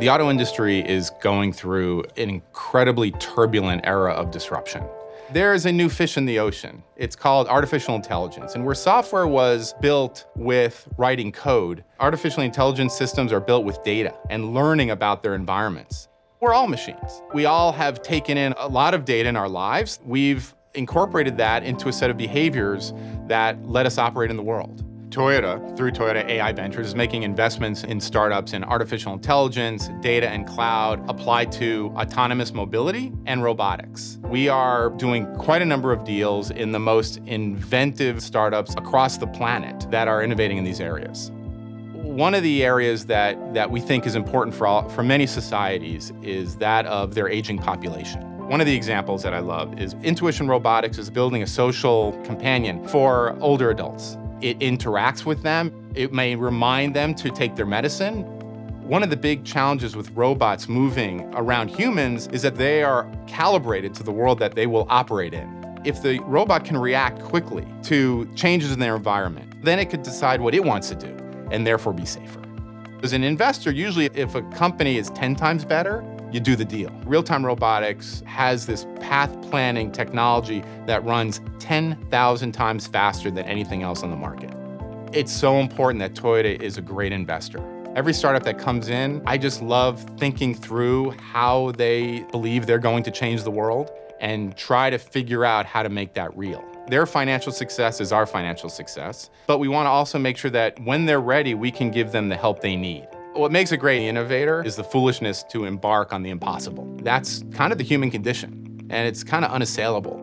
The auto industry is going through an incredibly turbulent era of disruption. There is a new fish in the ocean. It's called artificial intelligence. And where software was built with writing code, artificial intelligence systems are built with data and learning about their environments. We're all machines. We all have taken in a lot of data in our lives. We've incorporated that into a set of behaviors that let us operate in the world. Toyota, through Toyota AI Ventures, is making investments in startups in artificial intelligence, data and cloud applied to autonomous mobility and robotics. We are doing quite a number of deals in the most inventive startups across the planet that are innovating in these areas. One of the areas that, that we think is important for, all, for many societies is that of their aging population. One of the examples that I love is Intuition Robotics is building a social companion for older adults. It interacts with them. It may remind them to take their medicine. One of the big challenges with robots moving around humans is that they are calibrated to the world that they will operate in. If the robot can react quickly to changes in their environment, then it could decide what it wants to do and therefore be safer. As an investor, usually if a company is 10 times better, you do the deal. Real-time robotics has this path planning technology that runs 10,000 times faster than anything else on the market. It's so important that Toyota is a great investor. Every startup that comes in, I just love thinking through how they believe they're going to change the world and try to figure out how to make that real. Their financial success is our financial success, but we want to also make sure that when they're ready, we can give them the help they need. What makes a great innovator is the foolishness to embark on the impossible. That's kind of the human condition, and it's kind of unassailable.